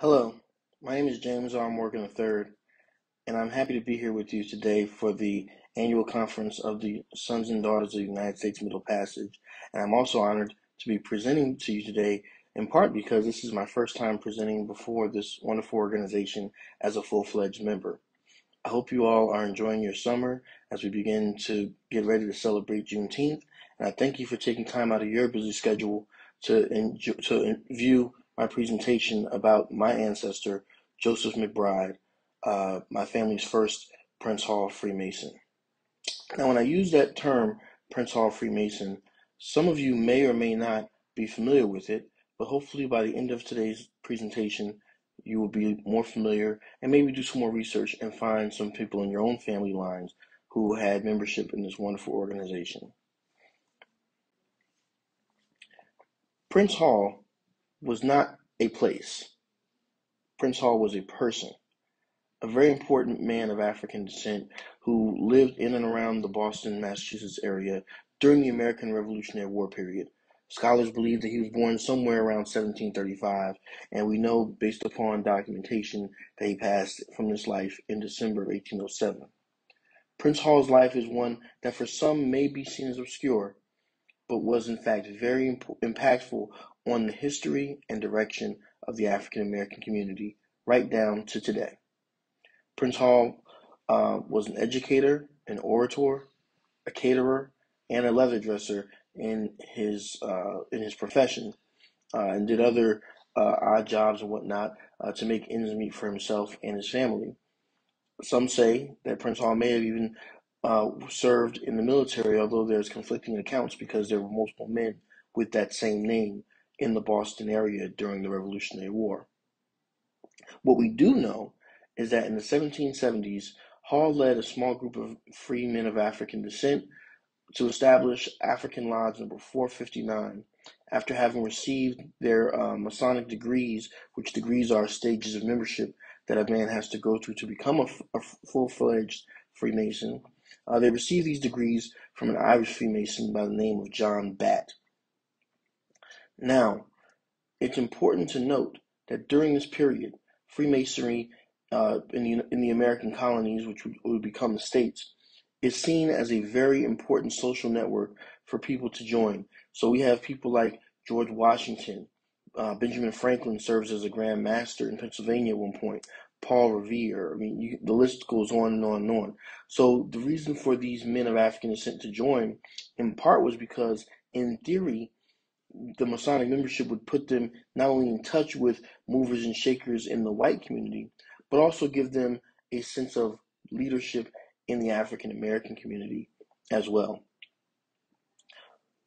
Hello, my name is James R. Morgan III, and I'm happy to be here with you today for the annual conference of the Sons and Daughters of the United States Middle Passage. And I'm also honored to be presenting to you today, in part because this is my first time presenting before this wonderful organization as a full fledged member. I hope you all are enjoying your summer as we begin to get ready to celebrate Juneteenth. And I thank you for taking time out of your busy schedule to, enjoy, to view my presentation about my ancestor, Joseph McBryde, uh, my family's first Prince Hall Freemason. Now, when I use that term, Prince Hall Freemason, some of you may or may not be familiar with it, but hopefully by the end of today's presentation, you will be more familiar and maybe do some more research and find some people in your own family lines who had membership in this wonderful organization. Prince Hall was not a place. Prince Hall was a person, a very important man of African descent who lived in and around the Boston, Massachusetts area during the American Revolutionary War period. Scholars believe that he was born somewhere around 1735, and we know, based upon documentation, that he passed from this life in December of 1807. Prince Hall's life is one that for some may be seen as obscure, but was in fact very imp- impactful on the history and direction of the African American community right down to today. Prince Hall uh, was an educator, an orator, a caterer, and a leather dresser in his uh, in his profession, uh, and did other uh, odd jobs and whatnot uh, to make ends meet for himself and his family. Some say that Prince Hall may have even uh, served in the military, although there's conflicting accounts because there were multiple men with that same name in the Boston area during the Revolutionary War. What we do know is that in the 1770s, Hall led a small group of free men of African descent to establish African Lodge number 459 after having received their uh, Masonic degrees, which degrees are stages of membership that a man has to go through to become a, a full fledged Freemason. Uh, they received these degrees from an Irish Freemason by the name of John Batt. Now, it's important to note that during this period, Freemasonry uh, in, the, in the American colonies, which would, would become the states, is seen as a very important social network for people to join. So we have people like George Washington, uh, Benjamin Franklin serves as a Grand Master in Pennsylvania at one point. Paul Revere. I mean, you, the list goes on and on and on. So the reason for these men of African descent to join, in part, was because, in theory, the Masonic membership would put them not only in touch with movers and shakers in the white community, but also give them a sense of leadership in the African American community as well.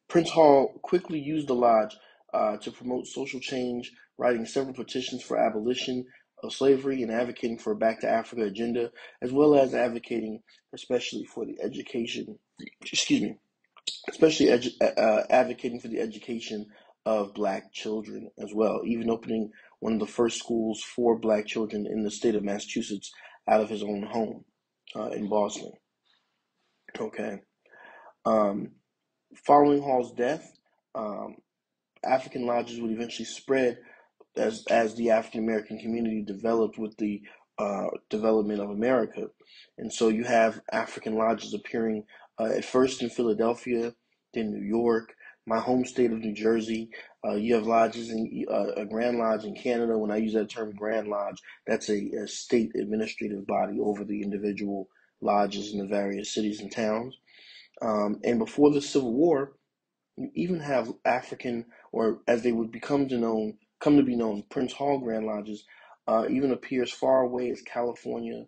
Prince Hall quickly used the lodge uh, to promote social change, writing several petitions for abolition of slavery and advocating for a Back to Africa agenda, as well as advocating especially for the education, excuse me, especially edu- uh, advocating for the education of black children as well, even opening one of the first schools for black children in the state of Massachusetts out of his own home uh, in Boston. Okay. Um, following Hall's death, um, African lodges would eventually spread as as the African American community developed with the uh, development of America, and so you have African lodges appearing uh, at first in Philadelphia, then New York, my home state of New Jersey. Uh, you have lodges in uh, a Grand Lodge in Canada. When I use that term Grand Lodge, that's a, a state administrative body over the individual lodges in the various cities and towns. Um, and before the Civil War, you even have African, or as they would become to known, come to be known, Prince Hall Grand Lodges, uh, even appear as far away as California,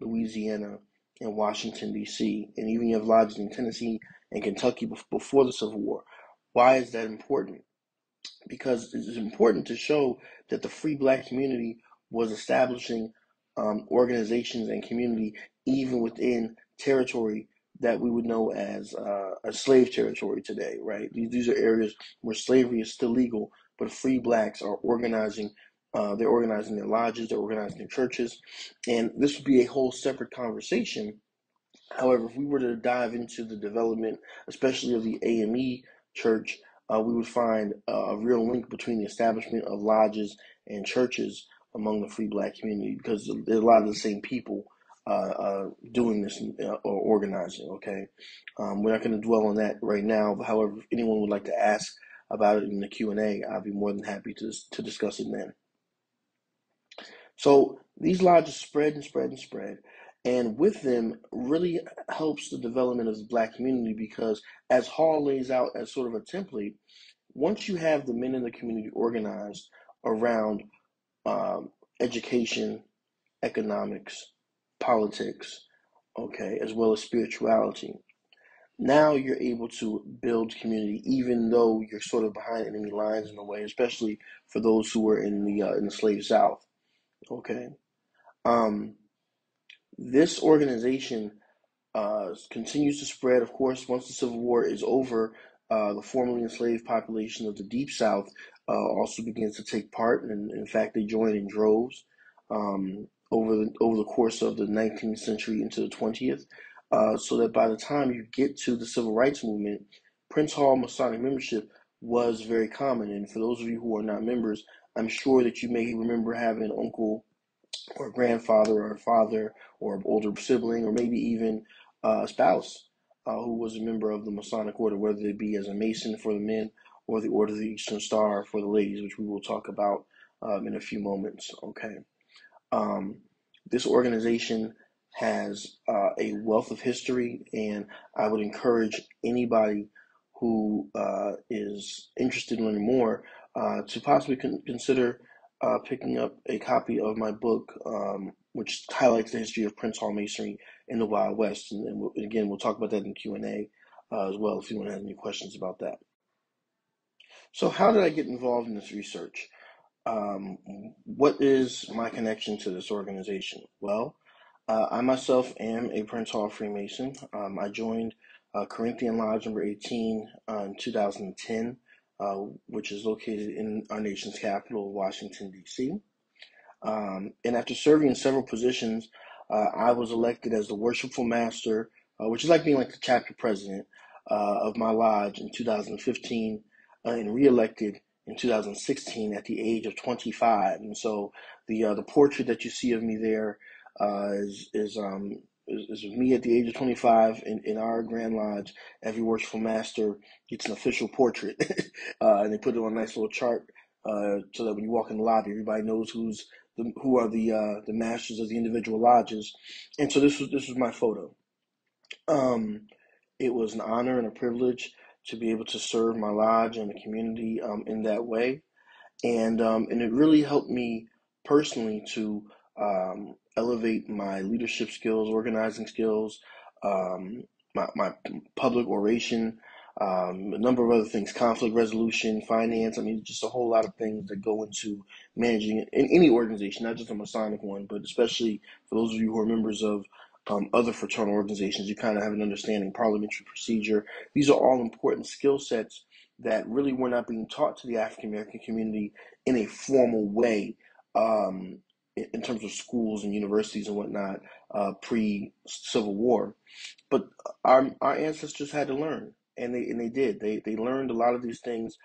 Louisiana, and Washington D.C. And even you have lodges in Tennessee and Kentucky before the Civil War. Why is that important? Because it's important to show that the free black community was establishing um, organizations and community even within territory that we would know as uh, a slave territory today, right? These, these are areas where slavery is still legal, but free blacks are organizing. Uh, they're organizing their lodges, they're organizing their churches, and this would be a whole separate conversation. However, if we were to dive into the development, especially of the AME church, uh, we would find a real link between the establishment of lodges and churches among the free black community because there's a lot of the same people uh, uh, doing this uh, or organizing. Okay, um, we're not going to dwell on that right now. However, if anyone would like to ask about it in the Q and A, I'd be more than happy to to discuss it then. So these lodges spread and spread and spread, and with them really helps the development of the black community because, as Hall lays out as sort of a template, once you have the men in the community organized around um, education, economics, politics, okay, as well as spirituality. Now you're able to build community, even though you're sort of behind enemy lines in a way, especially for those who were in the uh, in the slave South. Okay, um, this organization uh, continues to spread. Of course, once the Civil War is over, uh, the formerly enslaved population of the Deep South uh, also begins to take part, and in fact, they join in droves um, over the over the course of the 19th century into the 20th. Uh, so that by the time you get to the Civil Rights Movement, Prince Hall Masonic membership was very common. And for those of you who are not members, I'm sure that you may remember having an uncle or a grandfather or a father or an older sibling or maybe even a spouse uh, who was a member of the Masonic Order, whether it be as a Mason for the men or the Order of the Eastern Star for the ladies, which we will talk about um, in a few moments. Okay. Um, this organization has uh, a wealth of history, and I would encourage anybody who uh, is interested in learning more uh, to possibly con- consider uh, picking up a copy of my book, um, which highlights the history of Prince Hall Masonry in the Wild West. And, and we'll, again, we'll talk about that in Q and A uh, as well if anyone has any questions about that. So, how did I get involved in this research? Um, what is my connection to this organization? Well, uh, I myself am a Prince Hall Freemason. Um, I joined uh, Corinthian Lodge number 18 uh, in 2010 uh, which is located in our nation's capital, Washington, D.C. Um, and after serving in several positions, uh, I was elected as the worshipful master, uh, which is like being like the chapter president uh, of my lodge in 2015, uh, and reelected in 2016 at the age of 25. And so the uh, the portrait that you see of me there is is um, is, me at the age of 25 in, in our Grand Lodge. Every worshipful master gets an official portrait, uh, and they put it on a nice little chart uh, so that when you walk in the lobby, everybody knows who's the, who are the uh, the masters of the individual lodges. And so this was this was my photo. Um, it was an honor and a privilege to be able to serve my lodge and the community um, in that way, and um, and it really helped me personally to um, elevate my leadership skills, organizing skills, um, my, my public oration, um, a number of other things, conflict resolution, finance. I mean, just a whole lot of things that go into managing in any organization, not just a Masonic one, but especially for those of you who are members of um, other fraternal organizations, you kind of have an understanding parliamentary procedure. These are all important skill sets that really were not being taught to the African American community in a formal way um, in terms of schools and universities and whatnot uh, pre Civil War. But our our ancestors had to learn, and they and they did. They they learned a lot of these things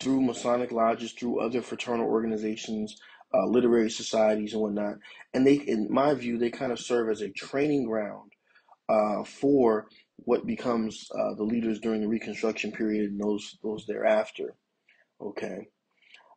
through Masonic lodges, through other fraternal organizations, uh, literary societies, and whatnot. And they, in my view, they kind of serve as a training ground uh, for what becomes uh, the leaders during the Reconstruction period and those those thereafter. Okay.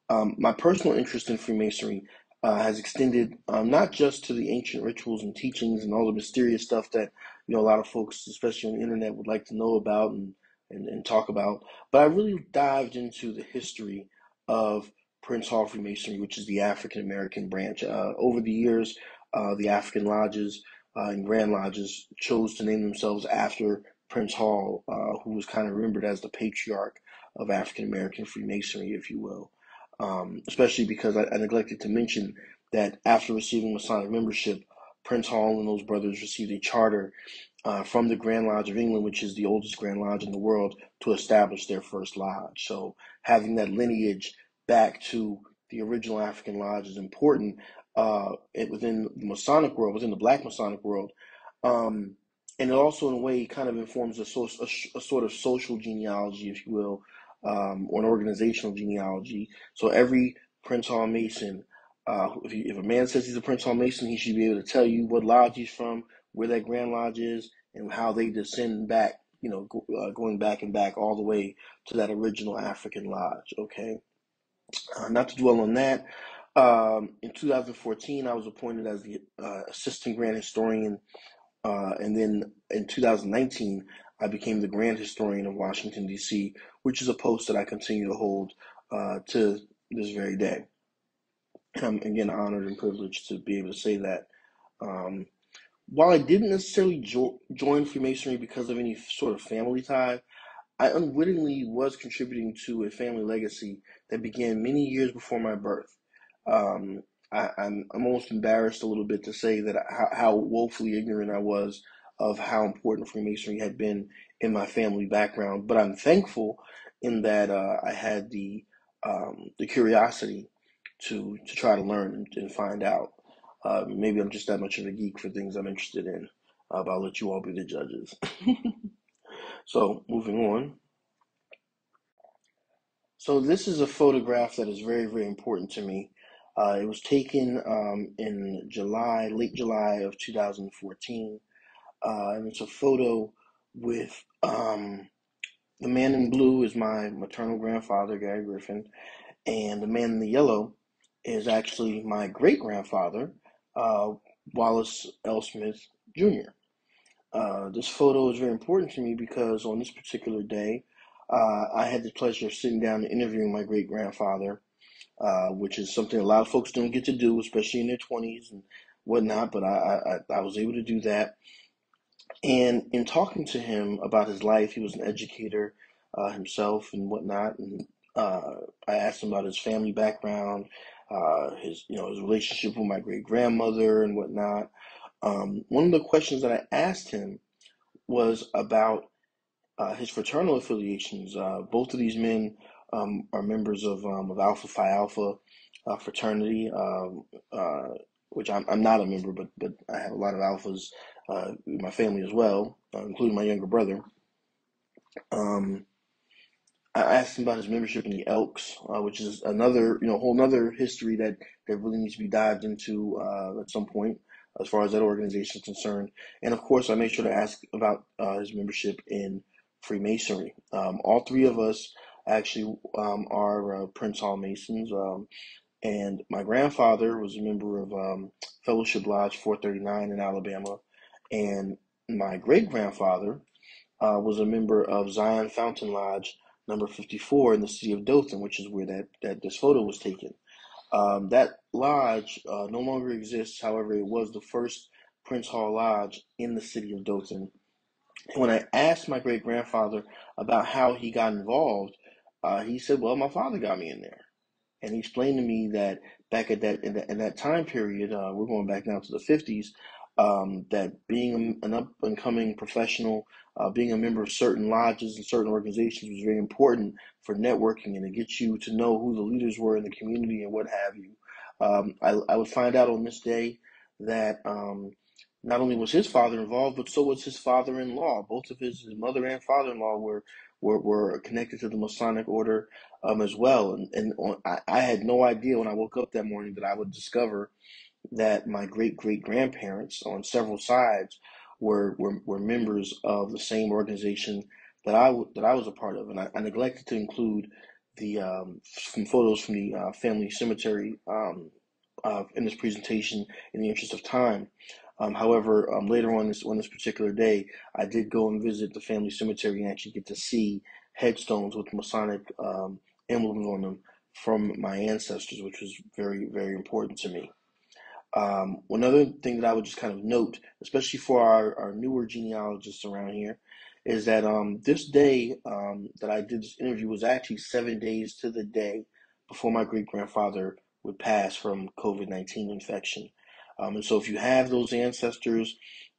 Um, my personal interest in Freemasonry uh, has extended um, not just to the ancient rituals and teachings and all the mysterious stuff that you know a lot of folks, especially on the internet, would like to know about and, and, and talk about, but I really dived into the history of Prince Hall Freemasonry, which is the African American branch. Uh, over the years, uh, the African lodges uh, and Grand Lodges chose to name themselves after Prince Hall, uh, who was kind of remembered as the patriarch of African American Freemasonry, if you will um, especially because I, I, neglected to mention that after receiving Masonic membership, Prince Hall and those brothers received a charter uh, from the Grand Lodge of England, which is the oldest Grand Lodge in the world, to establish their first lodge. So having that lineage back to the original African lodge is important uh, within the Masonic world, within the Black Masonic world. Um, and it also, in a way, kind of informs a, so, a, a, sort of social genealogy, if you will, um, or an organizational genealogy. So every Prince Hall Mason Uh, if, if a man says he's a Prince Hall Mason, he should be able to tell you what lodge he's from, where that Grand Lodge is, and how they descend back, you know, go, uh, going back and back all the way to that original African lodge, okay? Uh, not to dwell on that, um, in 2014, I was appointed as the uh, Assistant Grand Historian, uh, and then in 2019, I became the Grand Historian of Washington, D.C., which is a post that I continue to hold uh, to this very day. I'm again honored and privileged to be able to say that. Um, while I didn't necessarily jo- join Freemasonry because of any sort of family tie, I unwittingly was contributing to a family legacy that began many years before my birth. Um, I, am almost embarrassed a little bit to say that how, how woefully ignorant I was of how important Freemasonry had been in my family background. But I'm thankful in that uh, I had the um, the curiosity to to try to learn and, find out. Uh, maybe I'm just that much of a geek for things I'm interested in, uh, but I'll let you all be the judges. so moving on. So this is a photograph that is very very important to me. Uh, it was taken um, in July, late July of 2014, uh, and it's a photo with um, the man in blue is my maternal grandfather, Gary Griffin, and the man in the yellow is actually my great grandfather, uh, Wallace L. Smith Jr. Uh, this photo is very important to me because on this particular day, uh, I had the pleasure of sitting down and interviewing my great grandfather, uh, which is something a lot of folks don't get to do, especially in their 20s and whatnot. But I, I, I was able to do that. And in talking to him about his life, he was an educator uh, himself and whatnot. And uh, I asked him about his family background, uh, his you know his relationship with my great grandmother and whatnot. Um, one of the questions that I asked him was about uh, his fraternal affiliations. Uh, both of these men um, are members of um, of Alpha Phi Alpha uh, fraternity, um, uh, which I'm, I'm not a member, but but I have a lot of alphas uh, my family as well, uh, including my younger brother. Um, I asked him about his membership in the Elks, uh, which is another, you know, whole other history that, that really needs to be dived into uh, at some point, as far as that organization is concerned. And of course, I made sure to ask about uh, his membership in Freemasonry. Um, all three of us actually um, are uh, Prince Hall Masons, um, and my grandfather was a member of um, Fellowship Lodge 439 in Alabama, and my great grandfather uh, was a member of Zion Fountain Lodge number 54 in the city of Dothan, which is where that, that this photo was taken. Um, that lodge uh, no longer exists. However, it was the first Prince Hall Lodge in the city of Dothan. When I asked my great grandfather about how he got involved, uh, he said, "Well, my father got me in there," and he explained to me that back at that in that, in that time period, uh, we're going back now to the fifties um, that being an up and coming professional, uh, being a member of certain lodges and certain organizations was very important for networking and to get you to know who the leaders were in the community and what have you. Um, I, I, would find out on this day that um, not only was his father involved, but so was his father-in-law. Both of his, his mother and father-in-law were were, were connected to the Masonic order um, as well. And, and on, I, I had no idea when I woke up that morning that I would discover that my great great grandparents on several sides were, were were members of the same organization that I that I was a part of, and I, I neglected to include the um, some photos from the uh, family cemetery um, uh, in this presentation in the interest of time. Um, however, um, later on this on this particular day, I did go and visit the family cemetery and actually get to see headstones with Masonic um, emblems on them from my ancestors, which was very very important to me. Um, another thing that I would just kind of note, especially for our, our newer genealogists around here, is that um, this day um, that I did this interview was actually seven days to the day before my great grandfather would pass from COVID 19 infection. Um, and so, if you have those ancestors,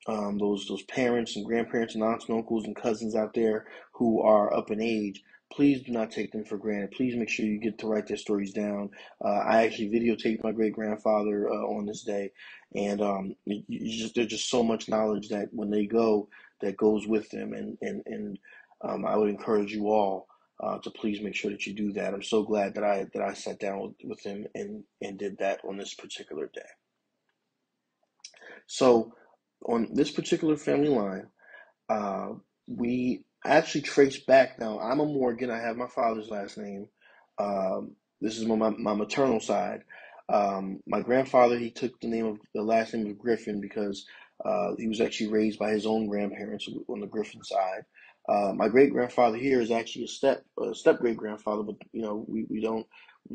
um, those those parents and grandparents and aunts and uncles and cousins out there who are up in age, please do not take them for granted. Please make sure you get to write their stories down. Uh, I actually videotaped my great grandfather uh, on this day, and um, just, there's just so much knowledge that when they go, that goes with them, and and and um, I would encourage you all uh, to please make sure that you do that. I'm so glad that I that I sat down with, with him and and did that on this particular day. So on this particular family line, uh, we actually trace back. Now I'm a Morgan. I have my father's last name. Um, this is my my maternal side. Um, my grandfather he took the name of the last name of Griffin because uh, he was actually raised by his own grandparents on the Griffin side. Uh, my great grandfather here is actually a step a step great grandfather, but you know we, we don't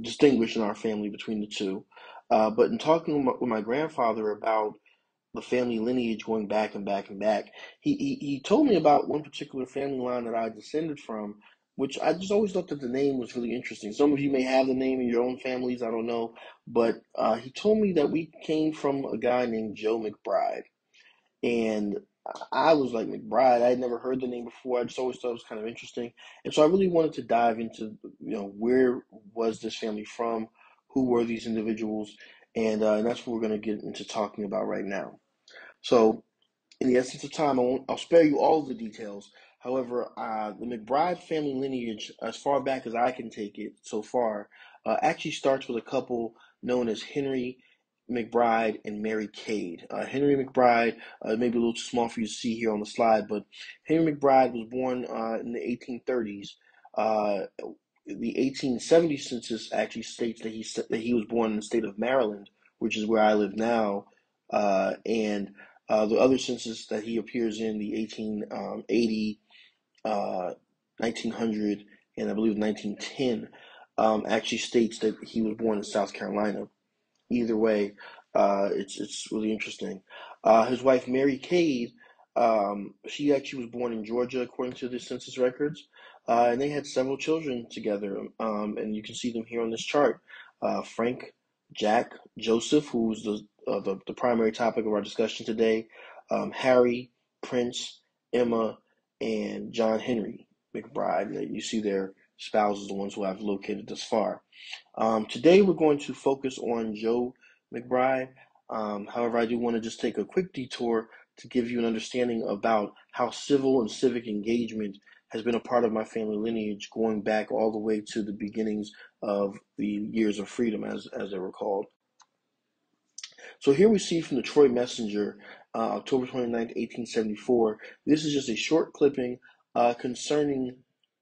distinguish in our family between the two. Uh, but in talking with my, with my grandfather about the family lineage going back and back and back, he, he he told me about one particular family line that I descended from, which I just always thought that the name was really interesting. Some of you may have the name in your own families, I don't know, but uh, he told me that we came from a guy named Joe McBryde. And I was like, McBryde, I had never heard the name before. I just always thought it was kind of interesting. And so I really wanted to dive into, you know, where was this family from? Who were these individuals? And, uh, and that's what we're going to get into talking about right now. So, in the essence of time, I won't, I'll spare you all of the details. However, uh, the McBryde family lineage, as far back as I can take it so far, uh, actually starts with a couple known as Henry McBryde and Mary Cade. Uh, Henry McBryde, uh, maybe a little too small for you to see here on the slide, but Henry McBryde was born uh, in the 1830s. Uh, the 1870 census actually states that he that he was born in the state of Maryland, which is where I live now, uh, and uh, the other census that he appears in, the 1880, 1900, and I believe 1910, um, actually states that he was born in South Carolina either way, uh, it's it's really interesting. Uh, his wife Mary Cade, um, she actually was born in Georgia according to the census records, uh, and they had several children together. Um, and you can see them here on this chart: uh, Frank, Jack, Joseph, who's the, uh, the the primary topic of our discussion today, um, Harry, Prince, Emma, and John Henry McBryde. You see their spouses, the ones who I've located thus far. Um, today we're going to focus on Joe McBryde. Um, however, I do want to just take a quick detour to give you an understanding about how civil and civic engagement has been a part of my family lineage going back all the way to the beginnings of the years of freedom, as, as they were called. So here we see from the Troy Messenger, uh, October 29, 1874. This is just a short clipping uh, concerning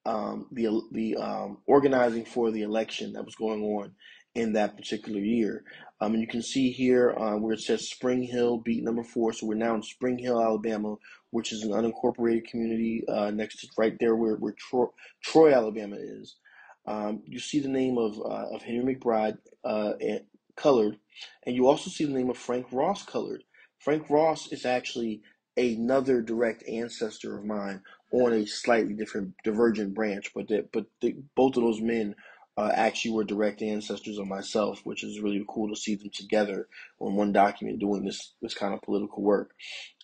um, the the um, organizing for the election that was going on in that particular year. Um, and you can see here uh, where it says Spring Hill beat number four. So we're now in Spring Hill, Alabama, which is an unincorporated community uh, next to right there where, where Troy, Troy Alabama is. Um, you see the name of, uh, of Henry McBryde uh, colored, and you also see the name of Frank Ross colored. Frank Ross is actually another direct ancestor of mine on a slightly different divergent branch, but that but the, both of those men uh, actually were direct ancestors of myself, which is really cool to see them together on one document doing this this kind of political work.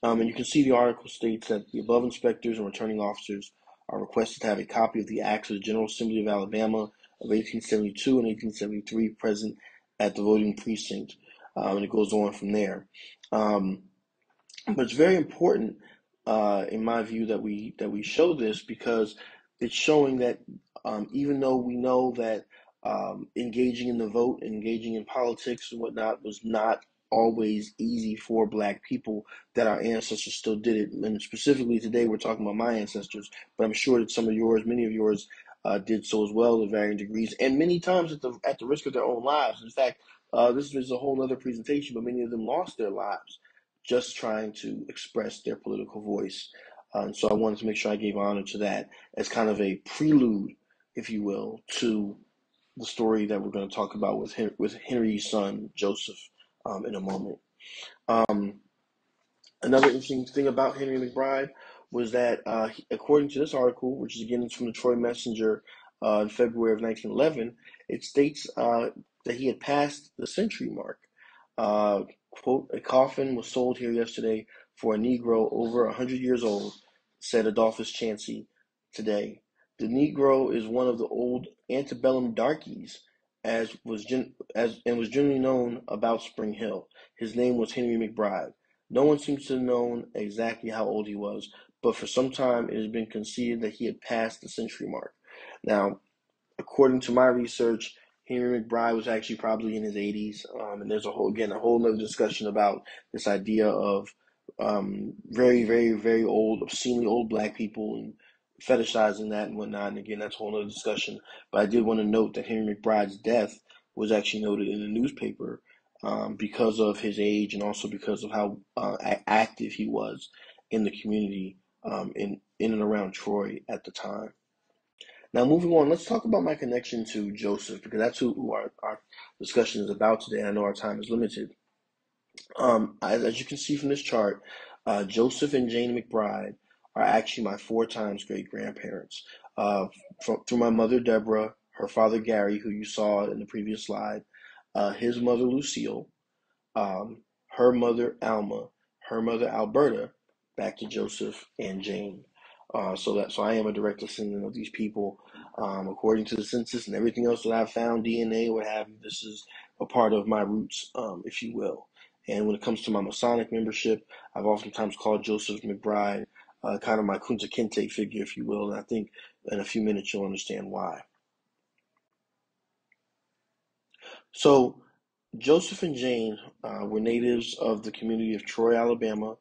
Um, and you can see the article states that the above inspectors and returning officers are requested to have a copy of the acts of the General Assembly of Alabama of 1872 and 1873 present at the voting precinct, um, and it goes on from there. Um, but it's very important uh, in my view, that we that we show this because it's showing that um, even though we know that um, engaging in the vote, engaging in politics and whatnot was not always easy for black people, that our ancestors still did it. And specifically today, we're talking about my ancestors, but I'm sure that some of yours, many of yours, uh, did so as well to varying degrees, and many times at the at the risk of their own lives. In fact, uh, this is a whole other presentation, but many of them lost their lives just trying to express their political voice. Uh, and so I wanted to make sure I gave honor to that as kind of a prelude, if you will, to the story that we're going to talk about with Henry, with Henry's son Joseph um, in a moment. Um, another interesting thing about Henry McBryde was that, uh, according to this article, which is again from the Troy Messenger uh, in February of 1911, it states uh, that he had passed the century mark. Uh, quote, a coffin was sold here yesterday for a Negro over a hundred years old, said Adolphus Chancey today. The Negro is one of the old antebellum darkies, as was gen- as and was generally known about Spring Hill. His name was Henry McBryde. No one seems to have known exactly how old he was, but for some time it has been conceded that he had passed the century mark. Now, according to my research, Henry McBryde was actually probably in his 80s, um, and there's a whole again a whole other discussion about this idea of um, very, very, very old, obscenely old black people and fetishizing that and whatnot. And again, that's a whole other discussion. But I did want to note that Henry McBryde's death was actually noted in the newspaper um, because of his age and also because of how uh, active he was in the community um, in in and around Troy at the time. Now, moving on, let's talk about my connection to Joseph because that's who, who our, our discussion is about today. I know our time is limited. Um, as, as, you can see from this chart, uh, Joseph and Jane McBryde are actually my four times great grandparents. Uh, from, through my mother Deborah, her father Gary, who you saw in the previous slide, uh, his mother Lucille, um, her mother Alma, her mother Alberta, back to Joseph and Jane. Uh, so that so I am a direct descendant of these people, um, according to the census and everything else that I've found, DNA, what have you. This is a part of my roots, um, if you will. And when it comes to my Masonic membership, I've oftentimes called Joseph McBryde uh, kind of my Kunta Kinte figure, if you will. And I think in a few minutes you'll understand why. So Joseph and Jane uh, were natives of the community of Troy, Alabama.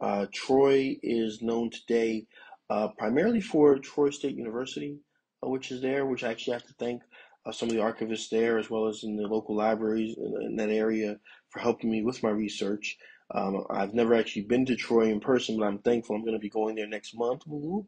Uh, Troy is known today uh, primarily for Troy State University, uh, which is there, which I actually have to thank uh, some of the archivists there, as well as in the local libraries in, in that area, for helping me with my research. Um, I've never actually been to Troy in person, but I'm thankful I'm going to be going there next month. Woo-hoo.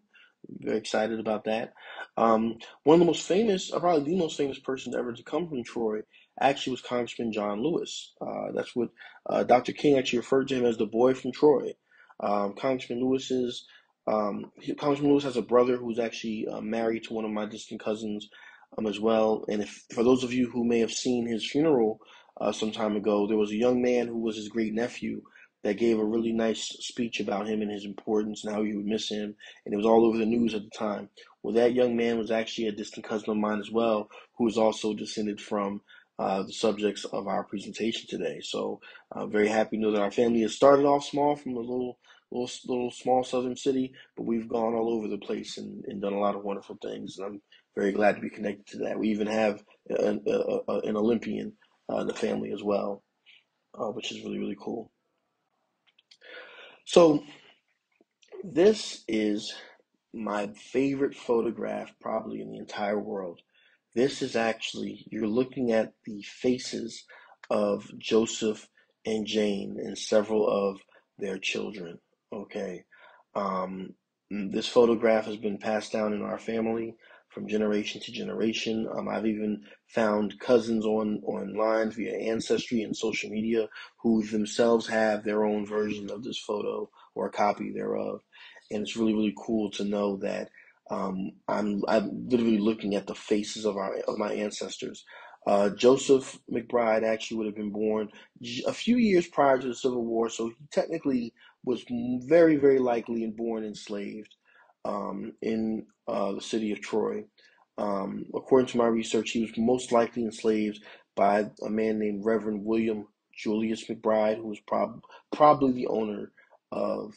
Very excited about that. Um, one of the most famous, uh, probably the most famous person ever to come from Troy, actually was Congressman John Lewis. Uh, that's what uh, Dr. King actually referred to him as the boy from Troy. Um, Congressman Lewis's um, Congressman Lewis has a brother who's actually uh, married to one of my distant cousins um, as well. And if for those of you who may have seen his funeral uh, some time ago, there was a young man who was his great nephew that gave a really nice speech about him and his importance and how you would miss him. And it was all over the news at the time. Well, that young man was actually a distant cousin of mine as well, who is also descended from uh, the subjects of our presentation today. So I'm uh, very happy to know that our family has started off small from a little little little small southern city, but we've gone all over the place and, and done a lot of wonderful things. And I'm very glad to be connected to that. We even have an, a, a, an Olympian uh, the family as well, uh, which is really really cool. So this is my favorite photograph probably in the entire world. This is actually you're looking at the faces of Joseph and Jane and several of their children. Okay. Um, this photograph has been passed down in our family from generation to generation. Um, I've even found cousins on online via ancestry and social media who themselves have their own version of this photo or a copy thereof, and it's really really cool to know that um, I'm I'm literally looking at the faces of our of my ancestors. Uh, Joseph McBryde actually would have been born a few years prior to the Civil War, so he technically was very, very likely born enslaved um, in uh, the city of Troy. Um, according to my research, he was most likely enslaved by a man named Reverend William Julius McBride, who was prob- probably the owner of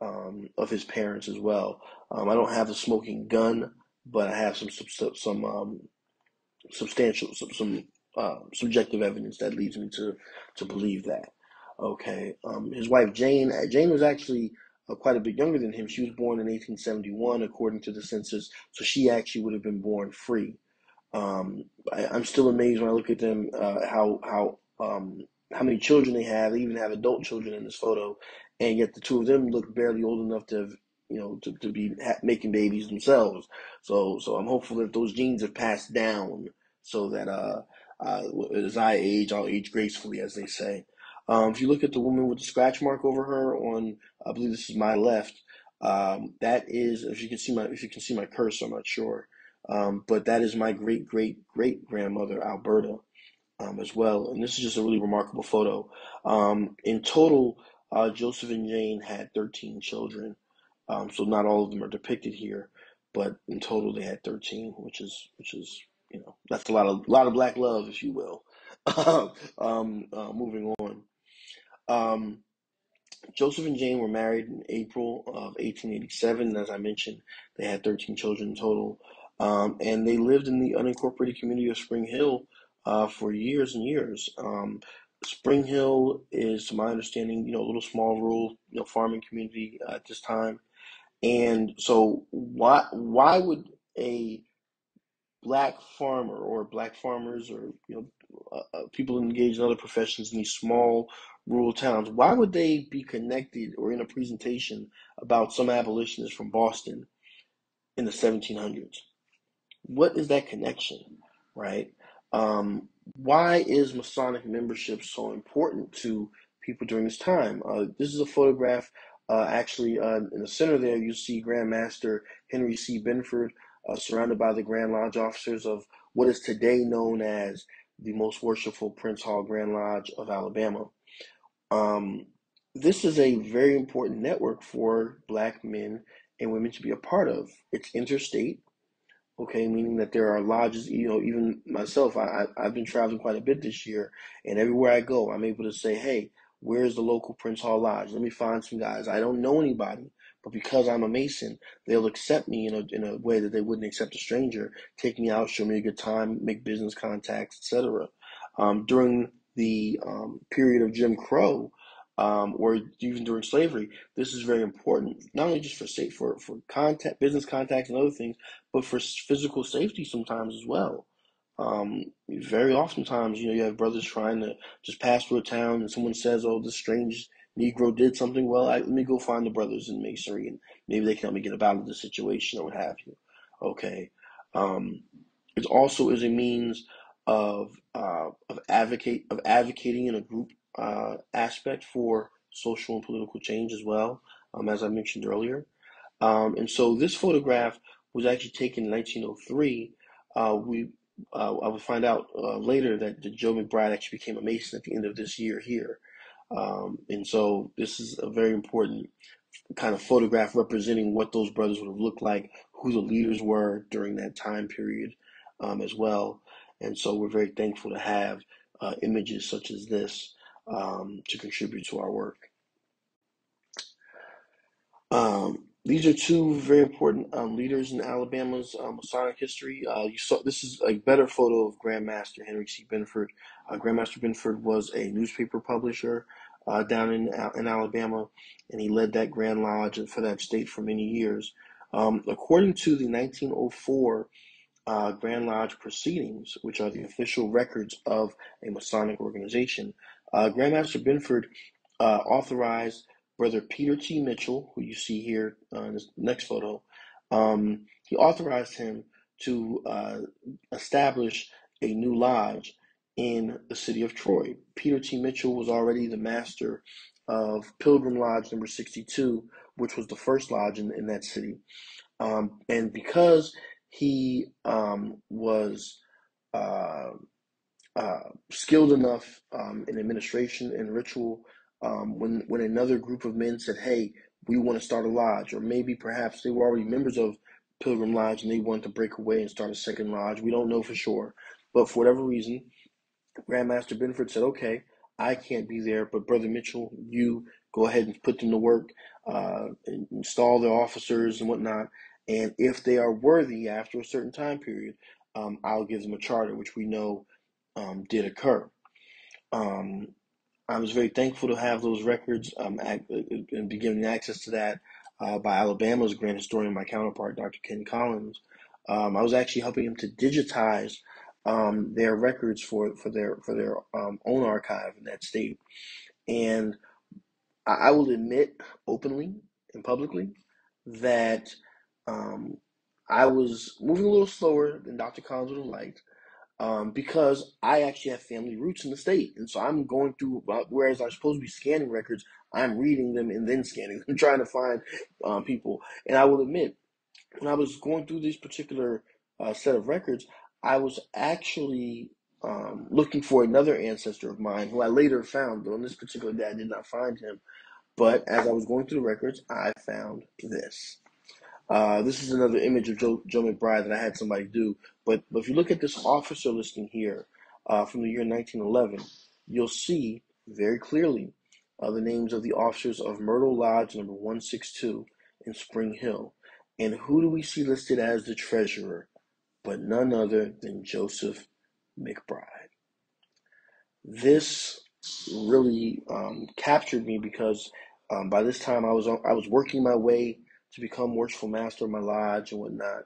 um, of his parents as well. Um, I don't have the smoking gun, but I have some some, um, substantial some, some uh, subjective evidence that leads me to to believe that. Okay. Um, his wife Jane. Jane was actually uh, quite a bit younger than him. She was born in 1871, according to the census. So she actually would have been born free. Um, I, am still amazed when I look at them uh, how how um, how many children they have. They even have adult children in this photo, and yet the two of them look barely old enough to have you know to, to be ha- making babies themselves. So so I'm hopeful that those genes have passed down so that uh, uh, as I age, I'll age gracefully, as they say. Um, if you look at the woman with the scratch mark over her on, I believe this is my left. Um, that is, if you can see my, if you can see my cursor, I'm not sure, um, but that is my great great great grandmother Alberta um, as well. And this is just a really remarkable photo. Um, in total, uh, Joseph and Jane had 13 children, um, so not all of them are depicted here, but in total they had 13, which is which is you know that's a lot of a lot of black love, if you will. uh, moving on. Um, Joseph and Jane were married in April of 1887. As I mentioned, they had 13 children total. Um, and they lived in the unincorporated community of Spring Hill uh, for years and years. Um, Spring Hill is, to my understanding, you know, a little small rural, you know, farming community uh, at this time. And so, why why would a black farmer or black farmers or you know uh, uh, people engaged in other professions in these small rural towns why would they be connected or in a presentation about some abolitionists from boston in the 1700s what is that connection right? Um, why is masonic membership so important to people during this time? Uh, this is a photograph uh, actually uh, in the center there you see grand master henry c. Benford uh, surrounded by the Grand Lodge officers of what is today known as the most worshipful Prince Hall Grand Lodge of Alabama. Um, this is a very important network for black men and women to be a part of. It's interstate, okay, meaning that there are lodges, you know, even myself, I, I, have been traveling quite a bit this year, and everywhere I go, I'm able to say, hey, where's the local Prince Hall Lodge? Let me find some guys. I don't know anybody, but because I'm a Mason, they'll accept me in a, in a way that they wouldn't accept a stranger, take me out, show me a good time, make business contacts, etc. Um, during the um, period of Jim Crow, um, or even during slavery, this is very important. Not only just for safe for for contact, business contacts, and other things, but for physical safety sometimes as well. Um, very oftentimes, you know, you have brothers trying to just pass through a town, and someone says, "Oh, this strange Negro did something, well, I, let me go find the brothers in masonry and maybe they can help me get out of the situation or what have you. Okay. Um, it also is a means of uh, of advocate of advocating in a group uh, aspect for social and political change as well, um, as I mentioned earlier. Um, and so this photograph was actually taken in 1903. Uh, we uh, I would find out uh, later that Joe McBryde actually became a Mason at the end of this year here. Um, and so this is a very important kind of photograph representing what those brothers would have looked like, who the leaders were during that time period um, as well. And so we're very thankful to have uh, images such as this um, to contribute to our work. Um, these are two very important um, leaders in Alabama's um, Masonic history. Uh, you saw this is a better photo of Grandmaster Henry C. Benford. Uh, Grandmaster Benford was a newspaper publisher uh, down in in Alabama, and he led that Grand Lodge for that state for many years. Um, according to the 1904 uh, Grand Lodge proceedings, which are the official records of a Masonic organization, uh, Grandmaster Benford uh, authorized Brother Peter T. Mitchell, who you see here uh, in this next photo, um, he authorized him to uh, establish a new lodge in the city of Troy. Peter T. Mitchell was already the master of Pilgrim Lodge number 62, which was the first lodge in, in that city. Um, and because he um, was uh, uh, skilled enough um, in administration and ritual, um, when when another group of men said, "Hey, we want to start a lodge," or maybe perhaps they were already members of Pilgrim Lodge and they wanted to break away and start a second lodge. We don't know for sure, but for whatever reason, Grandmaster Benford said, "Okay, I can't be there, but Brother Mitchell, you go ahead and put them to work, uh, install their officers and whatnot, and if they are worthy after a certain time period, um, I'll give them a charter, which we know um, did occur." Um, I was very thankful to have those records um, and be given access to that uh, by Alabama's grand historian, my counterpart, Dr. Ken Collins. Um, I was actually helping him to digitize um, their records for, for their for their um, own archive in that state, and I, I will admit openly and publicly that um, I was moving a little slower than Dr. Collins would have liked um, because I actually have family roots in the state. And so I'm going through, whereas I'm supposed to be scanning records, I'm reading them and then scanning them, trying to find um, people. And I will admit, when I was going through this particular uh, set of records, I was actually um, looking for another ancestor of mine who I later found. But on this particular day, I did not find him. But as I was going through the records, I found this. Uh, this is another image of Joe, Joe McBryde that I had somebody do. But, but if you look at this officer listing here uh, from the year 1911, you'll see very clearly uh, the names of the officers of Myrtle Lodge number 162 in Spring Hill. And who do we see listed as the treasurer? but none other than Joseph McBryde. This really um, captured me because um, by this time I was on, I was working my way to become worshipful master of my lodge and whatnot,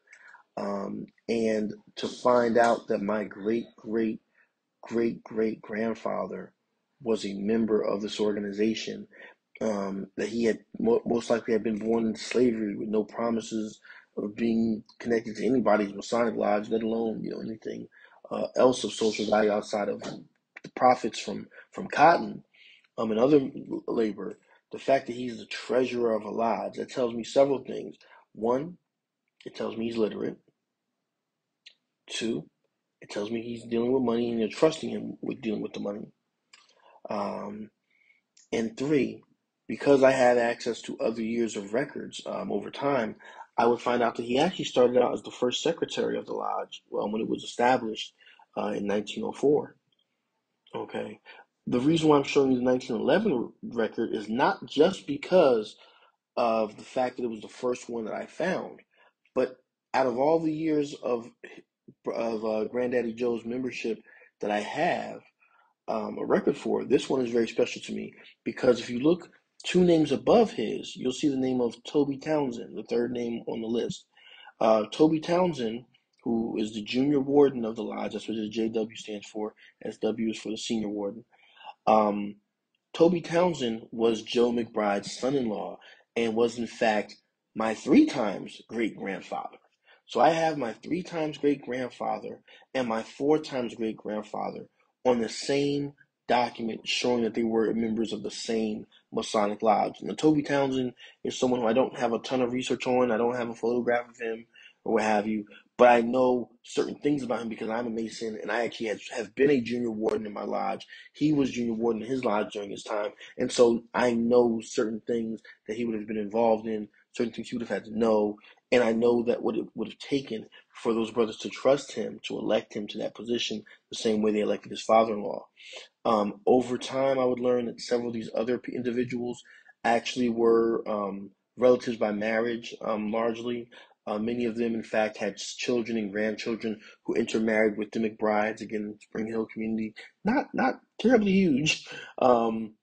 um, and to find out that my great great great great grandfather was a member of this organization um, that he had mo- most likely had been born into slavery with no promises of being connected to anybody's Masonic lodge, let alone you know anything uh, else of social value outside of the profits from from cotton um, and other labor. The fact that he's the treasurer of a lodge that tells me several things. One, it tells me he's literate. Two, it tells me he's dealing with money and you're trusting him with dealing with the money. Um, and three, because I had access to other years of records um, over time, I would find out that he actually started out as the first secretary of the lodge well, when it was established uh, in 1904. Okay. The reason why I'm showing you the 1911 record is not just because of the fact that it was the first one that I found, but out of all the years of of uh, Granddaddy Joe's membership that I have um, a record for, this one is very special to me because if you look two names above his, you'll see the name of Toby Townsend, the third name on the list. Uh, Toby Townsend, who is the junior warden of the lodge, that's what the JW stands for. SW is for the senior warden. Um, Toby Townsend was Joe McBryde's son in law and was, in fact, my three times great grandfather. So I have my three times great grandfather and my four times great grandfather on the same document showing that they were members of the same Masonic Lodge. Now, Toby Townsend is someone who I don't have a ton of research on. I don't have a photograph of him or what have you, but I know certain things about him because I'm a Mason and I actually have, have been a junior warden in my lodge. He was junior warden in his lodge during his time. And so I know certain things that he would have been involved in, certain things he would have had to know. And I know that what it would have taken for those brothers to trust him, to elect him to that position, the same way they elected his father in law. Um, over time, I would learn that several of these other individuals actually were um, relatives by marriage, um, largely. Uh, many of them, in fact, had children and grandchildren who intermarried with the McBrydes. Again, Spring Hill community, not not terribly huge, um,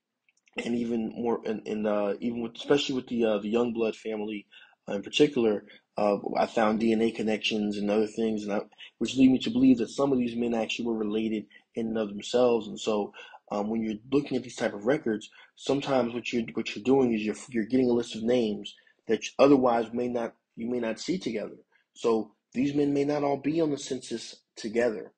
and even more, and, and uh, even with, especially with the uh, the Youngblood family in particular, uh, I found DNA connections and other things, and I, which lead me to believe that some of these men actually were related in and of themselves. And so, um, when you're looking at these type of records, sometimes what you're what you're doing is you're you're getting a list of names that otherwise may not you may not see together. So these men may not all be on the census together,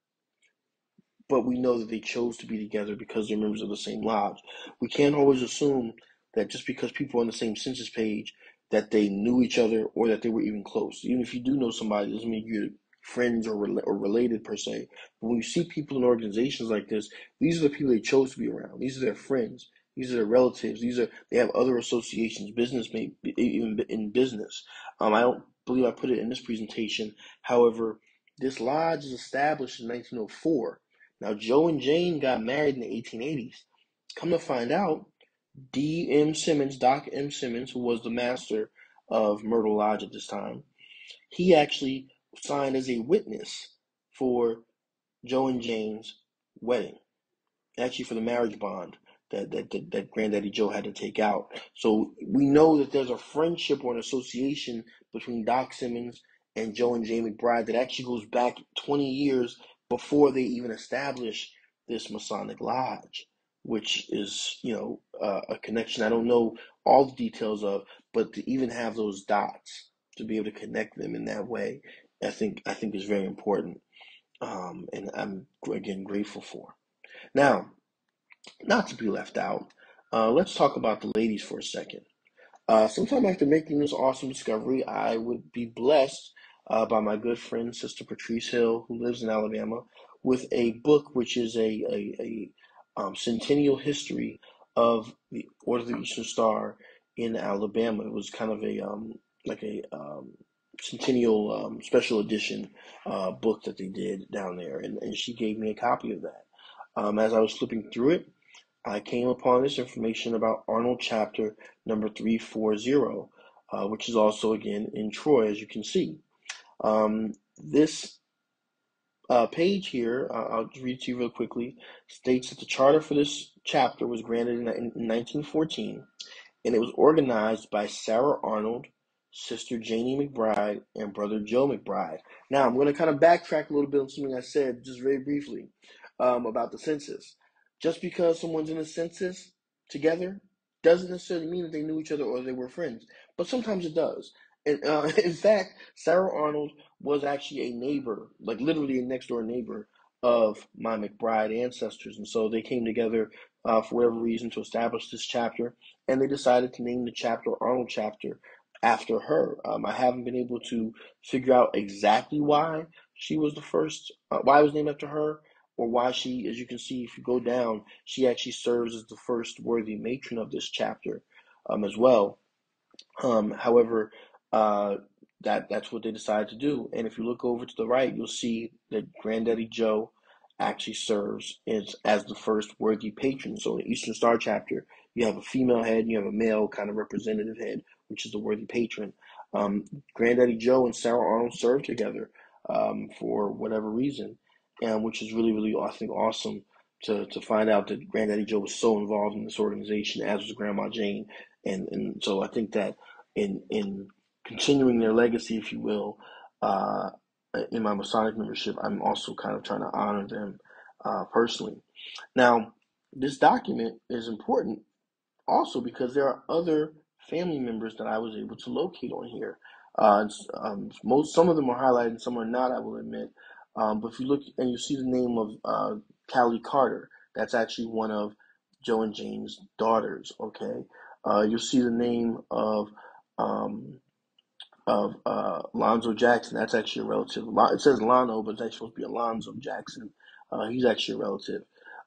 but we know that they chose to be together because they're members of the same lodge. We can't always assume that just because people are on the same census page that they knew each other or that they were even close. Even if you do know somebody, doesn't mean you're friends or, or related per se. But when you see people in organizations like this, these are the people they chose to be around. These are their friends. These are their relatives. These are they have other associations, business maybe even in business. Um, I don't believe I put it in this presentation. However, this lodge is established in 1904. Now, Joe and Jane got married in the 1880s. Come to find out, D. M. Simmons, Doc M. Simmons, who was the master of Myrtle Lodge at this time, he actually signed as a witness for Joe and Jane's wedding, actually for the marriage bond that, that, that, that Granddaddy Joe had to take out. So we know that there's a friendship or an association between Doc Simmons and Joe and Jane McBryde that actually goes back 20 years before they even established this Masonic Lodge, which is, you know, uh, a connection I don't know all the details of, but to even have those dots to be able to connect them in that way, I think I think is very important, um, and I'm again grateful for. Now, not to be left out, uh, let's talk about the ladies for a second. Uh, sometime after making this awesome discovery, I would be blessed uh, by my good friend, Sister Patrice Hill, who lives in Alabama, with a book which is a, a, a um, centennial history of the Order of the Eastern Star in Alabama. It was kind of a um, like a um, centennial um, special edition uh, book that they did down there, and, and she gave me a copy of that. Um, as I was flipping through it, I came upon this information about Arnold chapter number 340, uh, which is also again in Troy, as you can see. Um, this uh, page here, uh, I'll read to you real quickly, states that the charter for this chapter was granted in, in 1914 and it was organized by Sarah Arnold, Sister Janie McBryde, and Brother Joe McBryde. Now, I'm going to kind of backtrack a little bit on something I said just very briefly um, about the census. Just because someone's in a census together doesn't necessarily mean that they knew each other or they were friends, but sometimes it does. And uh, in fact, Sarah Arnold was actually a neighbor, like literally a next door neighbor of my McBryde ancestors. And so they came together uh, for whatever reason to establish this chapter, and they decided to name the chapter Arnold chapter after her. Um, I haven't been able to figure out exactly why she was the first, uh, why it was named after her, or why she, as you can see, if you go down, she actually serves as the first worthy matron of this chapter um, as well. Um, however, uh, that that's what they decided to do. And if you look over to the right, you'll see that Granddaddy Joe actually serves as, as the first worthy patron. So in the Eastern Star chapter, you have a female head and you have a male kind of representative head, which is the worthy patron. Um, Granddaddy Joe and Sarah Arnold served together um, for whatever reason, which is really, really, I think, awesome to, to find out that Granddaddy Joe was so involved in this organization, as was Grandma Jane. And, and so I think that in, in continuing their legacy, if you will, uh, in my Masonic membership, I'm also kind of trying to honor them uh, personally. Now, this document is important also because there are other family members that I was able to locate on here. Uh, um, most some of them are highlighted, some are not. I will admit. Um, but if you look and you see the name of uh, Callie Carter, that's actually one of Joe and Jane's daughters. Okay, uh, you'll see the name of um, of uh, Lonzo Jackson. That's actually a relative. It says Lano, but it's actually supposed to be Alonzo Jackson. Uh, he's actually a relative.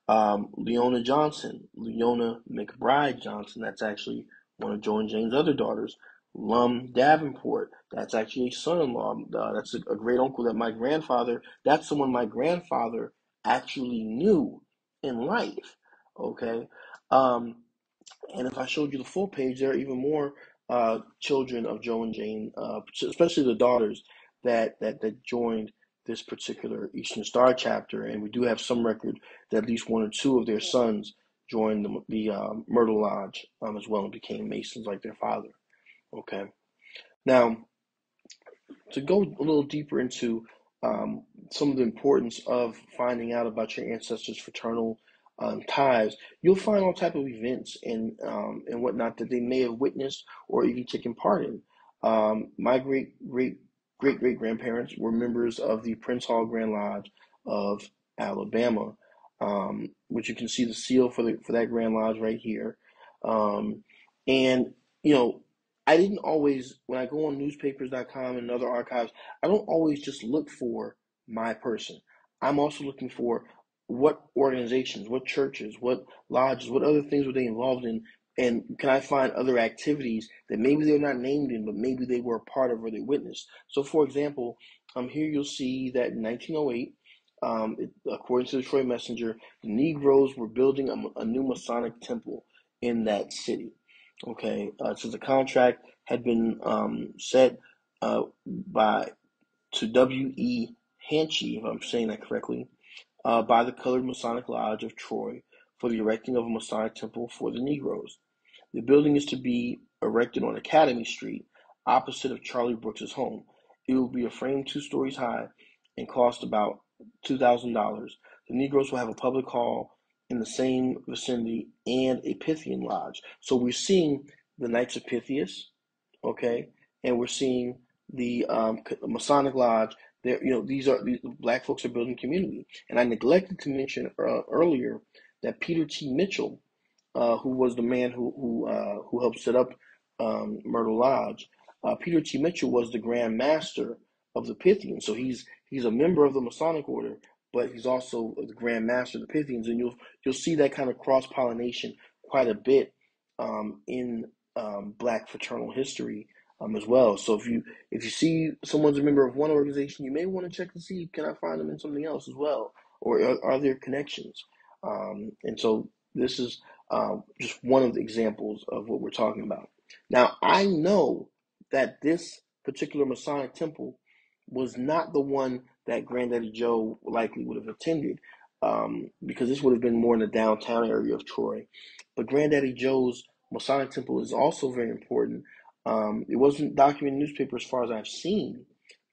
Um, Leona Johnson, Leona McBryde Johnson. That's actually one of Joe and Jane's other daughters. Lum Davenport. That's actually a son-in-law. Uh, that's a, a great uncle that my grandfather. That's someone my grandfather actually knew in life. Okay. Um, and if I showed you the full page, there are even more uh, children of Joe and Jane, uh, especially the daughters that, that that joined this particular Eastern Star chapter, and we do have some record that at least one or two of their sons joined the, the um, Myrtle Lodge um, as well and became Masons like their father. Okay, now to go a little deeper into um, some of the importance of finding out about your ancestors' fraternal um, ties, you'll find all type of events and um, and whatnot that they may have witnessed or even taken part in. Um, my great great great great grandparents were members of the Prince Hall Grand Lodge of Alabama, um, which you can see the seal for the for that Grand Lodge right here. Um, and you know, I didn't always when I go on newspapers.com and other archives, I don't always just look for my person. I'm also looking for what organizations, what churches, what lodges, what other things were they involved in? And can I find other activities that maybe they're not named in, but maybe they were a part of or they witnessed? So, for example, um, here you'll see that in 1908, um, it, according to the Detroit Messenger, the Negroes were building a, a new Masonic temple in that city. Okay, uh, since the contract had been um, set uh, by to W. E. Hanchy, if I'm saying that correctly, uh, by the Colored Masonic Lodge of Troy for the erecting of a Masonic temple for the Negroes. The building is to be erected on Academy Street, opposite of Charlie Brooks's home. It will be a frame two stories high and cost about $2,000. The Negroes will have a public hall in the same vicinity and a Pythian lodge. So we're seeing the Knights of Pythias, okay, and we're seeing the um, Masonic Lodge there, you know, these are these black folks are building community. And I neglected to mention uh, earlier that Peter T. Mitchell, uh, who was the man who who uh, who helped set up um, Myrtle Lodge, uh, Peter T. Mitchell was the Grand Master of the Pythians. So he's he's a member of the Masonic Order, but he's also the Grand Master of the Pythians, and you'll you'll see that kind of cross pollination quite a bit um, in um, Black fraternal history um, as well. So if you if you see someone's a member of one organization, you may want to check to see can I find them in something else as well, or are, are there connections? Um, and so this is uh, just one of the examples of what we're talking about. Now I know that this particular Masonic temple was not the one that Granddaddy Joe likely would have attended um, because this would have been more in the downtown area of Troy. But Granddaddy Joe's Masonic Temple is also very important. Um, it wasn't documented in newspaper as far as I've seen,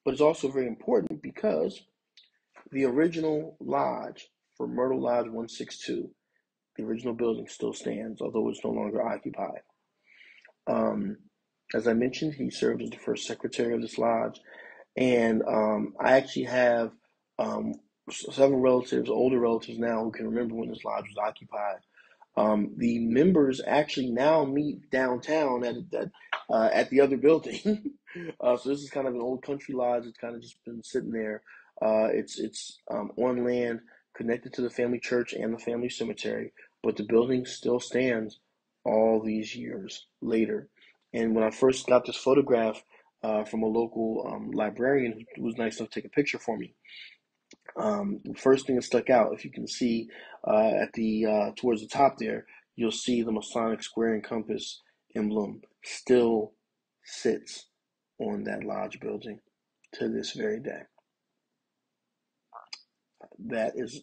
but it's also very important because the original lodge for Myrtle Lodge 162, the original building still stands, although it's no longer occupied. Um, as I mentioned, he served as the first secretary of this lodge, and um, I actually have um, several relatives, older relatives now, who can remember when this lodge was occupied. Um, the members actually now meet downtown at at, uh, at the other building. uh, so this is kind of an old country lodge. It's kind of just been sitting there. Uh, it's it's um, on land connected to the family church and the family cemetery, but the building still stands all these years later. And when I first got this photograph uh, from a local um, librarian who was nice enough to take a picture for me, um, the first thing that stuck out, if you can see uh, at the uh, towards the top there, you'll see the Masonic square and compass emblem still sits on that lodge building to this very day. That is,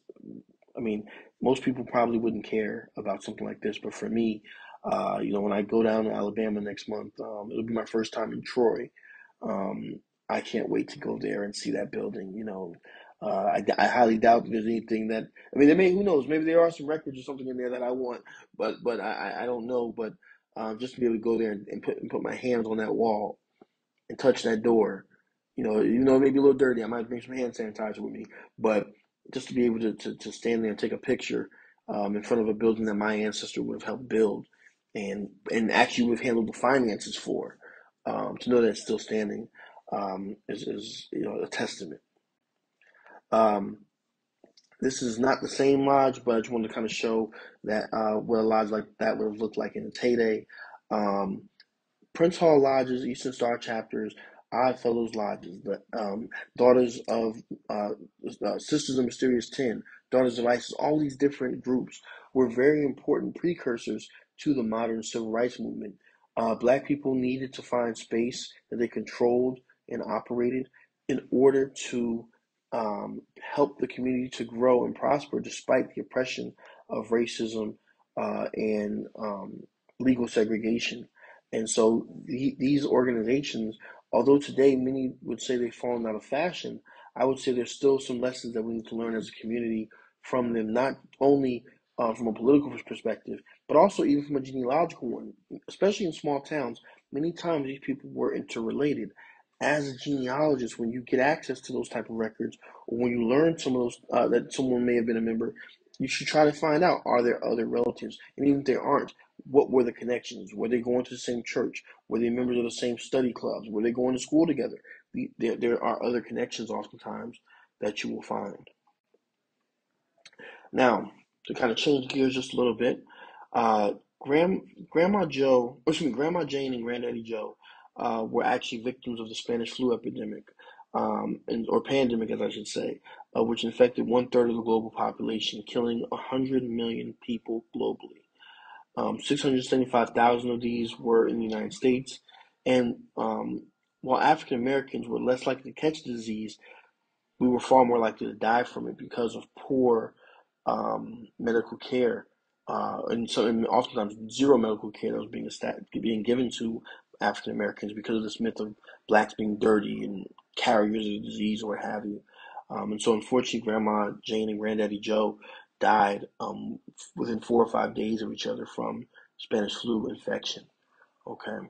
I mean, most people probably wouldn't care about something like this, but for me, uh, you know, when I go down to Alabama next month, um, it'll be my first time in Troy. Um, I can't wait to go there and see that building. You know, uh, I, I highly doubt there's anything that I mean. There may who knows? Maybe there are some records or something in there that I want, but but I I don't know. But um, just to be able to go there and, and put and put my hands on that wall and touch that door, you know, even though it may be a little dirty, I might bring some hand sanitizer with me, but just to be able to, to, to stand there and take a picture um, in front of a building that my ancestor would have helped build and and actually would have handled the finances for, um, to know that it's still standing um, is, is you know a testament. Um, this is not the same lodge, but I just wanted to kind of show that uh, what a lodge like that would have looked like in its heyday. Um, Prince Hall lodges, Eastern Star chapters, Odd Fellows lodges, the um, Daughters of uh, uh, Sisters of Mysterious Ten, Daughters of Isis, all these different groups were very important precursors to the modern civil rights movement. Uh, black people needed to find space that they controlled and operated in order to um, help the community to grow and prosper despite the oppression of racism uh, and um, legal segregation. And so the, these organizations, although today many would say they've fallen out of fashion, I would say there's still some lessons that we need to learn as a community from them, not only uh, from a political perspective, but also even from a genealogical one, especially in small towns. Many times these people were interrelated as a genealogist, when you get access to those type of records, or when you learn some of those uh, that someone may have been a member, you should try to find out are there other relatives, and even if there aren't, what were the connections? Were they going to the same church? Were they members of the same study clubs? Were they going to school together? There, there are other connections oftentimes that you will find. Now, to kind of change gears just a little bit, uh, Grand, Grandma Joe, excuse me, Grandma Jane and Granddaddy Joe uh, were actually victims of the Spanish flu epidemic, um, and, or pandemic, as I should say, uh, which infected one third of the global population, killing 100 million people globally. Um, 675,000 of these were in the United States, and um, while African Americans were less likely to catch the disease, we were far more likely to die from it because of poor um, medical care, uh, and so and oftentimes zero medical care that was being being given to African Americans because of this myth of blacks being dirty and carriers of disease or what have you. Um, and so, unfortunately, Grandma Jane and Granddaddy Joe died um, within four or five days of each other from Spanish flu infection. Okay.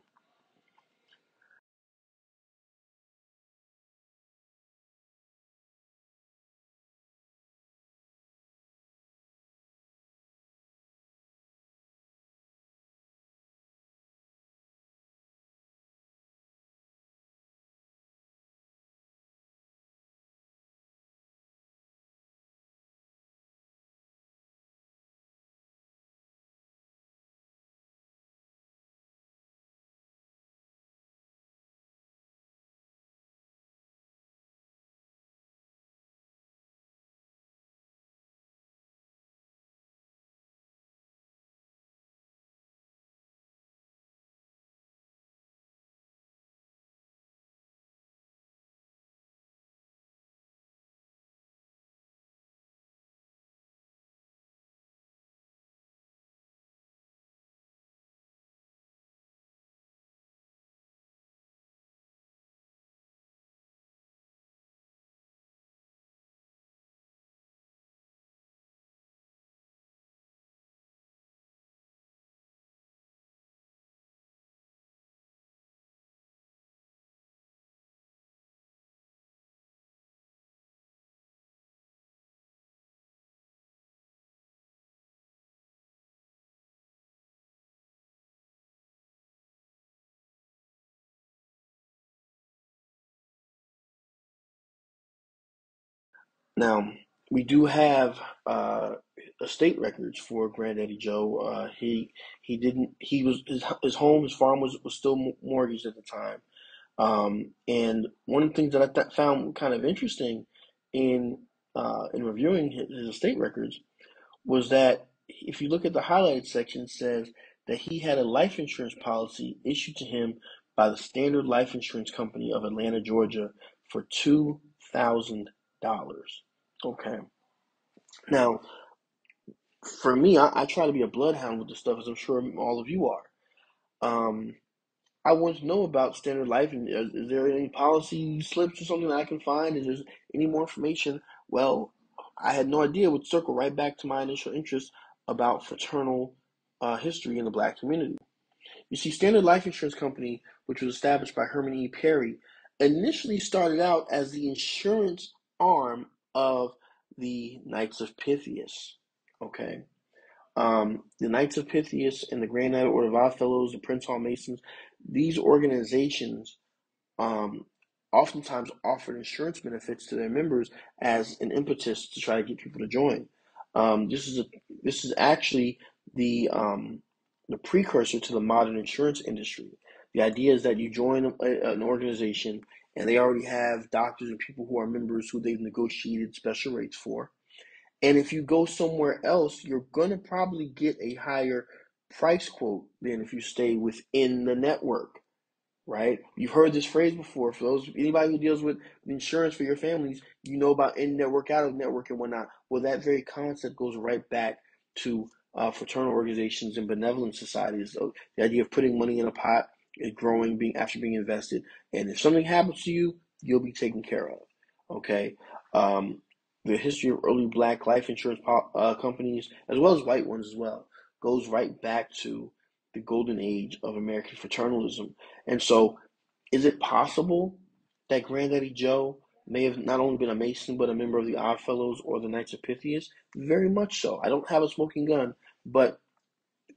Now, we do have uh, estate records for Granddaddy Joe. Uh, he he didn't he was his, his home his farm was was still mortgaged at the time. Um, and one of the things that I th- found kind of interesting in uh, in reviewing his, his estate records was that if you look at the highlighted section, says that he had a life insurance policy issued to him by the Standard Life Insurance Company of Atlanta, Georgia, for two thousand dollars. Okay. Now, for me, I, I, try to be a bloodhound with this stuff, as I'm sure all of you are. Um, I want to know about Standard Life, and is, is there any policy slips or something that I can find? Is there any more information? Well, I had no idea. It would circle right back to my initial interest about fraternal uh, history in the black community. You see, Standard Life Insurance Company, which was established by Herman E. Perry, initially started out as the insurance arm of the Knights of Pythias. Okay. Um, the Knights of Pythias and the Grand Knight Order of Odd Fellows, the Prince Hall Masons, these organizations um, oftentimes offered insurance benefits to their members as an impetus to try to get people to join. Um, this is a this is actually the um, the precursor to the modern insurance industry. The idea is that you join a, an organization and they already have doctors and people who are members who they've negotiated special rates for. And if you go somewhere else, you're going to probably get a higher price quote than if you stay within the network right? You've heard this phrase before. For those anybody who deals with insurance for your families, you know about in network, out of network, and whatnot. Well, that very concept goes right back to uh, fraternal organizations and benevolent societies. So the idea of putting money in a pot is growing, being after being invested, and if something happens to you, you'll be taken care of. Okay. Um, the history of early black life insurance uh, companies, as well as white ones as well, goes right back to the golden age of American fraternalism. And so, is it possible that Granddaddy Joe may have not only been a Mason but a member of the Odd Fellows or the Knights of Pythias? Very much so. I don't have a smoking gun, but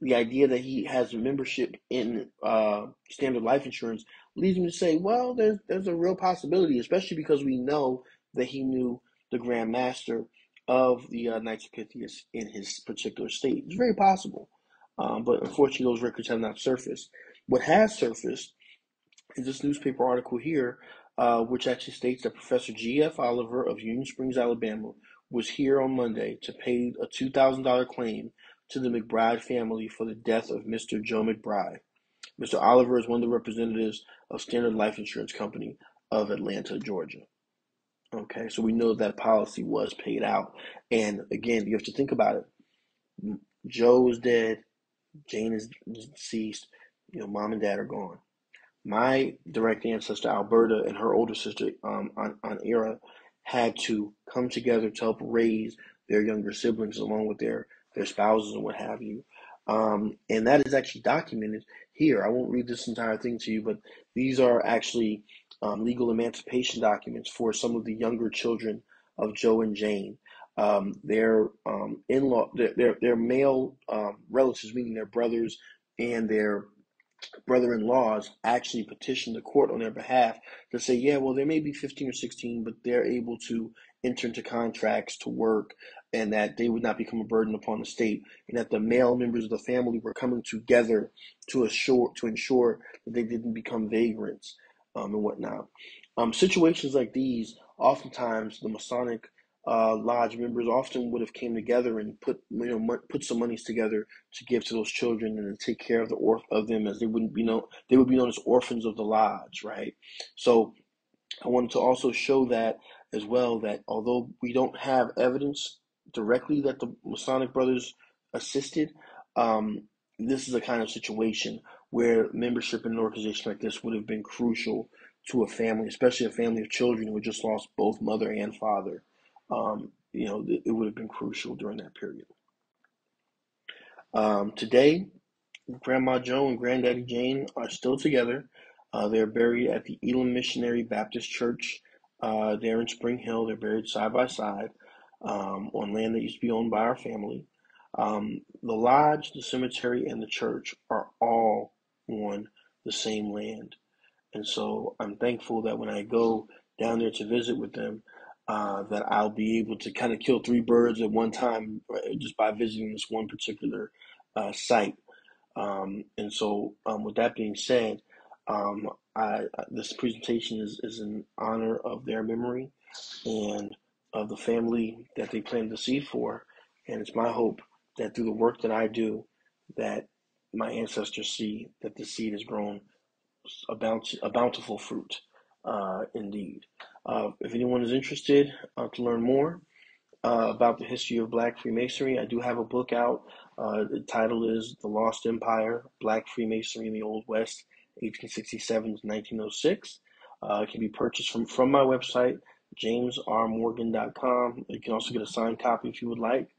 the idea that he has membership in uh, Standard Life Insurance leads me to say, well, there's there's a real possibility, especially because we know that he knew the Grand Master of the uh, Knights of Pythias in his particular state. It's very possible. Um, but unfortunately, those records have not surfaced. What has surfaced is this newspaper article here, uh, which actually states that Professor G.F. Oliver of Union Springs, Alabama, was here on Monday to pay a $2,000 claim to the McBryde family for the death of Mr. Joe McBryde. Mr. Oliver is one of the representatives of Standard Life Insurance Company of Atlanta, Georgia. Okay, so we know that policy was paid out. And again, you have to think about it. Joe is dead. Jane is deceased. You know, mom and dad are gone. My direct ancestor Alberta and her older sister um, on on Era had to come together to help raise their younger siblings along with their their spouses and what have you. Um, and that is actually documented here. I won't read this entire thing to you, but these are actually um, legal emancipation documents for some of the younger children of Joe and Jane um, their um, in-law, their, their, their male um, relatives, meaning their brothers and their brother-in-laws, actually petitioned the court on their behalf to say, yeah, well, they may be 15 or 16, but they're able to enter into contracts to work and that they would not become a burden upon the state and that the male members of the family were coming together to assure to ensure that they didn't become vagrants um, and whatnot. Um, situations like these, oftentimes the Masonic uh, lodge members often would have came together and put you know put some monies together to give to those children and to take care of the orph of them as they wouldn't be known they would be known as orphans of the lodge right so I wanted to also show that as well that although we don't have evidence directly that the Masonic brothers assisted um, this is a kind of situation where membership in an organization like this would have been crucial to a family especially a family of children who had just lost both mother and father um, you know, it, would have been crucial during that period. Um, today, Grandma Joe and Granddaddy Jane are still together. Uh, they're buried at the Elam Missionary Baptist Church uh, there in Spring Hill. They're buried side by side um, on land that used to be owned by our family. Um, the lodge, the cemetery, and the church are all on the same land. And so I'm thankful that when I go down there to visit with them, uh, that I'll be able to kind of kill three birds at one time just by visiting this one particular uh, site. Um, and so, um, with that being said, um, I, this presentation is, is in honor of their memory and of the family that they planted the seed for. And it's my hope that through the work that I do, that my ancestors see that the seed has grown a, bount- a bountiful fruit uh, indeed. Uh, if anyone is interested uh, to learn more uh, about the history of Black Freemasonry, I do have a book out. Uh, the title is The Lost Empire Black Freemasonry in the Old West, 1867 to 1906. Uh, it can be purchased from, from my website, jamesrmorgan.com. You can also get a signed copy if you would like.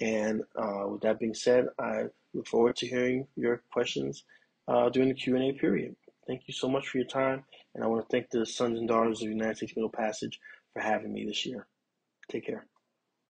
And uh, with that being said, I look forward to hearing your questions uh, during the Q&A period. Thank you so much for your time, and I want to thank the Sons and Daughters of the United States Middle Passage for having me this year. Take care.